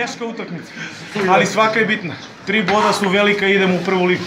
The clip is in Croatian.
teška utakmica. Ali svaka je bitna. Tri boda su velika idemo u prvu ligu.